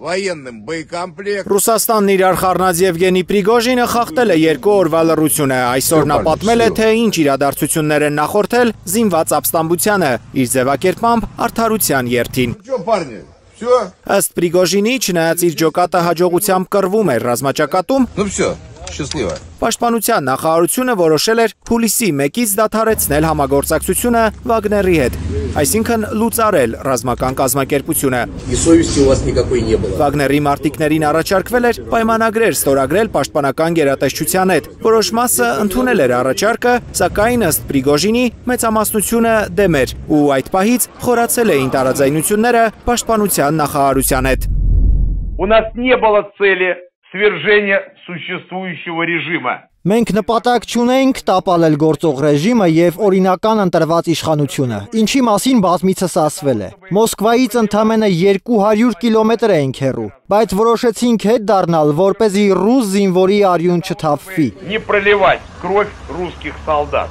военным боекомплект. Ռուսաստանն իրար խառնած Եվգենի Պրիգոժինը խախտել է երկու օրվա լռությունը։ Այսօր նա պատմել է, թե ինչ իրադարձություններ են նախորդել զինված ապստամբությանը, իր ձևակերպմամբ արդարության երթին։ Что, парни, все? Ըստ Պրիգոժինի, չնայած իր ջոկատը հաջողությամբ կռվում էր ռազմաճակատում, Ну все, счастливо. Պաշտպանության նախարարությունը որոշել էր հուլիսի 1-ից դադարեցնել համագործակցությունը Վագների հետ, այսինքն լուծարել ռազմական կազմակերպությունը։ И совести у вас никакой не было. Վագների մարտիկներին առաջարկվել էր պայմանագրեր ստորագրել պաշտպանական գերատեսչության հետ։ Որոշ մասը ընդունել էր առաջարկը, սակայն ըստ Պրիգոժինի մեծամասնությունը դեմ էր ու այդ պահից խորացել էին տարաձայնությունները պաշտպանության նախարարության հետ։ У нас не было цели свержения существующего режима. Մենք նպատակ չունենք տապալել գործող ռեժիմը եւ օրինական ընտրված իշխանությունը, ինչի մասին բազմիցս ասվել է։ Մոսկվայից ընդամենը 200 կիլոմետր ենք հեռու, բայց որոշեցինք հետ դառնալ, որ เป զի ռուս զինվորի արյուն չթափվի։ Не проливать кровь русских солдат.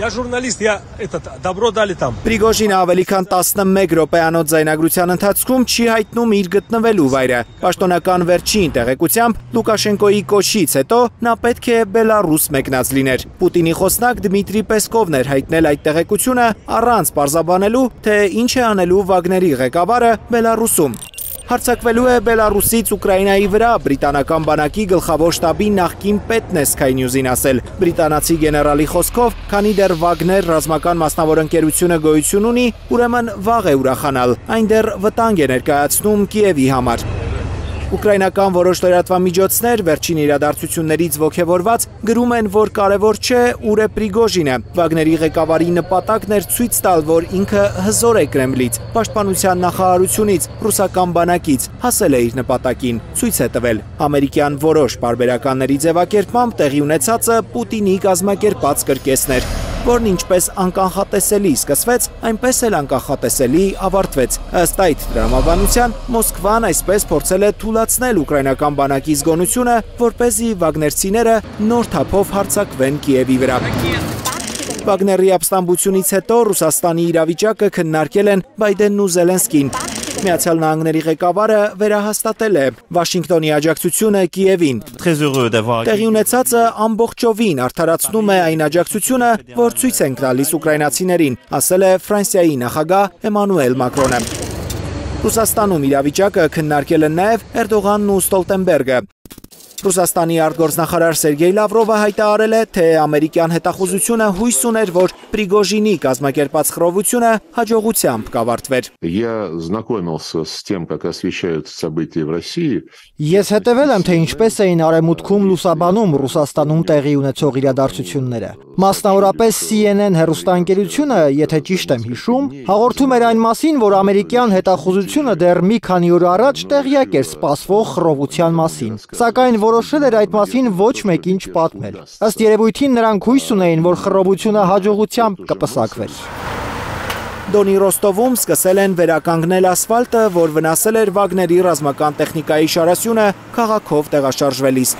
Я журналист, я этот добро дали там. Պրիգոժինը ավելի քան 11 րոպեանոց զայնագրության ընթացքում չի հայտնում իր գտնվելու վայրը։ Պաշտոնական վերջին տեղեկությամբ Լուկաշենկոյի կոչից հետո նա պետք է Բելարուս մեկնած լիներ։ Պուտինի խոսնակ Դմիտրի Պեսկովն էր հայտնել այդ տեղեկությունը առանց պարզաբանելու, թե ինչ է անելու Վագների ղեկավարը Բելարուսում։ Հարցակվելու է Բելարուսից Ուկրաինայի վրա բրիտանական բանակի գլխավոր շտաբի նախկին պետն է Sky News-ին ասել։ Բրիտանացի գեներալի խոսքով, քանի դեռ Վագներ ռազմական մասնավոր ընկերությունը գոյություն ունի, ուրեմն վաղ է ուրախանալ։ Այն դեռ վտանգ է ներկայացնում Կիևի համար։ Ուկրաինական որոշ լրատվամիջոցներ վերջին իրադարձություններից ողջևորված գրում են, որ կարևոր չէ ուր է Պրիգոժինը։ Վագների ղեկավարի նպատակն էր ցույց տալ, որ ինքը հզոր է Կրեմլից, պաշտպանության նախարարությունից, ռուսական բանակից, հասել է իր նպատակին, ցույց է տվել։ Ամերիկյան որոշ բարբերականների ձևակերպմամբ տեղի ունեցածը Պուտինի կազմակերպած կրկեսներ որն ինչպես անկանխատեսելի սկսվեց, այնպես էլ անկանխատեսելի ավարտվեց։ Ըստ այդ դրամաբանության Մոսկվան այսպես փորձել է թույլաtsնել ուկրաինական բանակի զգոնությունը, որ เป զի վագներցիները նոր թափով հարձակվեն Կիևի վրա։ Վագների ապստամբությունից հետո Ռուսաստանի իրավիճակը քննարկել են Բայդենն ու Զելենսկին։ Միացյալ Նահանգների ղեկավարը վերահաստատել է Վաշինգտոնի աջակցությունը Կիևին։ Տեղի ունեցածը ամբողջովին արդարացնում է այն աջակցությունը, որ ցույց են տալիս ուկրաինացիներին, ասել է Ֆրանսիայի նախագահ Էմանուել Մակրոնը։ Ռուսաստանում իրավիճակը քննարկել են նաև Էրդողանն ու Ստոլտենբերգը։ Ռուսաստանի արտգործնախարար Սերգեյ Լավրովը հայտարարել է, թե ամերիկյան հետախուզությունը հույս ուներ, որ Պրիգոժինի կազմակերպած խռովությունը հաջողությամբ կավարտվեր։ Я знакомился с тем, как освещаются события в России. Ես հետևել եմ, թե ինչպես էին արեմուտքում լուսաբանում Ռուսաստանում տեղի ունեցող իրադարձությունները։ Մասնավորապես CNN հեռուստաընկերությունը, եթե ճիշտ եմ հիշում, հաղորդում էր այն մասին, որ ամերիկյան հետախուզությունը դեռ մի քանի օր առաջ տեղյակ էր սպասվող խռովության մասին։ Սակայն որոշել էր այդ մասին ոչ մեկին չպատմել։ Ըստ երևույթին նրանք հույս ունեին, որ խռովությունը հաջողությամբ կպսակվեր։ Դոնի Ռոստովում սկսել են վերականգնել ասֆալտը, որ վնասել էր Վագների ռազմական տեխնիկայի շարասյունը քաղաքով տեղաշարժվելիս։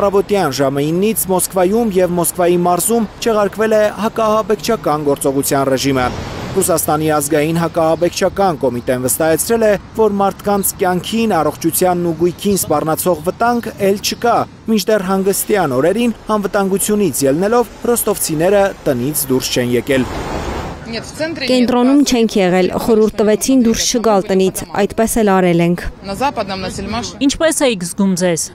Առավոտյան ժամը 9-ից Մոսկվայում եւ Մոսկվայի մարզում չեղարկվել է հակահաբեկչական գործողության ռեժիմը։ Ռուսաստանի ազգային հակաաբեկչական կոմիտեն վստահեցրել է, որ մարդկանց կյանքին, առողջությանն ու գույքին սպառնացող վտանգ էլ չկա, մինչդեռ հանգստյան օրերին անվտանգությունից ելնելով ռոստովցիները տնից դուրս չեն եկել։ Կենտրոնում չենք եղել, խորուրդ տվեցին դուրս չգալ տնից, այդպես էլ արել ենք։ Ինչպես էիք զգում ձեզ։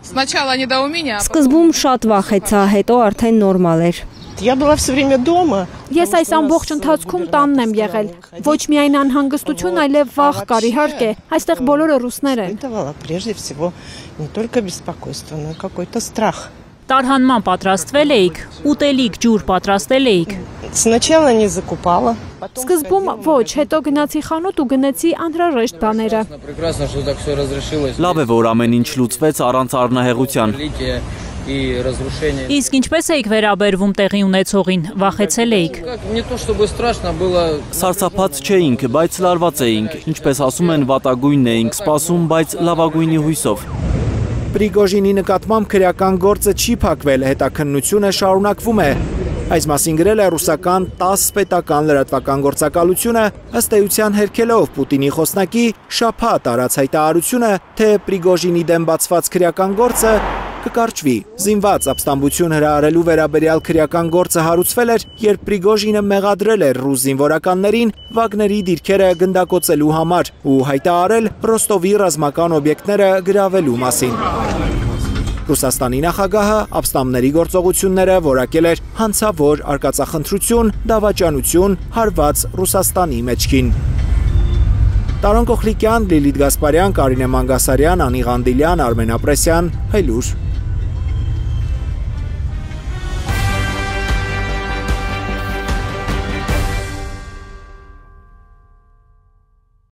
Սկզբում շատ վախեցա, հետո արդեն նորմալ էր։ Я была все время дома. Ես այս ամբողջ ընթացքում տանն եմ եղել։ Ոչ միայն անհանգստություն, այլև վախ կար, իհարկե։ Այստեղ բոլորը ռուսներ են։ Давала прежде всего не только беспокойство, но и какой-то страх. Տարհանման պատրաստվել էիք, ուտելիք, ջուր պատրաստել էիք։ Сначала не закупала. Սկզբում ոչ, հետո գնացի խանութ ու գնեցի անհրաժեշտ բաները։ Прекрасно, что так все разрешилось. Լավ է, որ ամեն ինչ լուծվեց առանց առնահեղության։ Литие и разрушение. Իսկ ինչպես էիք վերաբերվում տեղի ունեցողին, վախեցել էիք։ Սարսափած չէինք, բայց լարված էինք, ինչպես ասում են վատագույնն էինք սպասում, բայց լավագույնի հույսով։ Պրիգոժինի նկատմամբ քրեական գործը չի փակվել, հետաքննությունը շարունակվում է։ Այս մասին գրել է ռուսական 10 պետական լրատվական գործակալությունը, ըստ էության հերքելով Պուտինի խոսնակի շափհատ արած հայտարարությունը, թե Պրիգոժինի դեմ բացված քրեական գործը կկարճվի։ Զինված ապստամբություն հրահարելու վերաբերյալ քրեական գործը հարուցվել էր, երբ Պրիգոժինը մեղադրել էր ռուս զինվորականներին Վագների դիրքերը գնդակոծելու համար ու հայտարարել Ռոստովի ռազմական օբյեկտները գրավելու մասին։ Ռուսաստանի նախագահը ապստամբների գործողությունները որակել էր հանցավոր արկածախնդրություն, դավաճանություն, հարված Ռուսաստանի մեջքին։ Տարոն Կոխլիկյան, Լիլիթ Գասպարյան, Կարինե Մանգասարյան, Անի Ղանդիլյան, Արմեն Ապրեսյան, Հայլուր